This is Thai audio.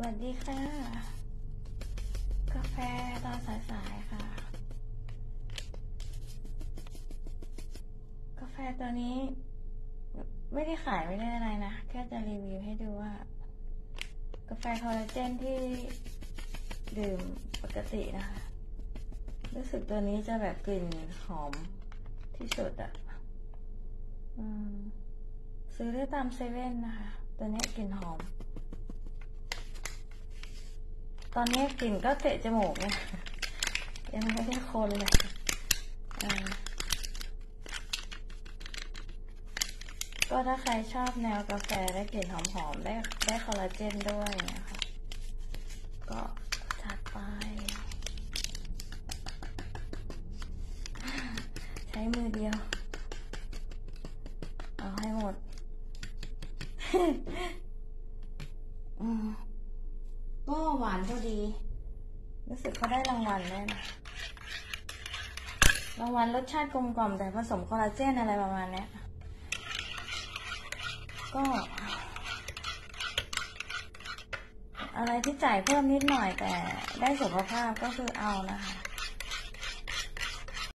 สวัสดีค่ะ กาแฟตอนสายๆค่ะ กาแฟตัวนี้ ไม่ได้ขายไม่ได้อะไรนะ แค่จะรีวิวให้ดูว่า กาแฟคอลลาเจนที่ดื่มปกตินะคะ รู้สึกตัวนี้จะแบบกลิ่นหอมที่สุดอะอซื้อได้ตามเซเว่นนะคะ ตัวนี้กลิ่นหอม อนนี้กลิ่นก็เตะจมูกเนี่ยยังไม่ได้คนเลยก็ถ้าใครชอบแนวกาแฟได้กลิ่นหอมๆ ได้ได้คอลลาเจนด้วยนะคะ ก็จัดไป ใช้มือเดียว เอาให้หมด อืม หวานพอดี รู้สึกเขาได้รางวัลแน่รางวัลรสชาติกลมกล่อมแต่ผสมคอลลาเจนอะไรประมาณนี้ก็ อะไรที่จ่ายเพิ่มนิดหน่อยแต่ได้สุขภาพก็คือเอานะคะ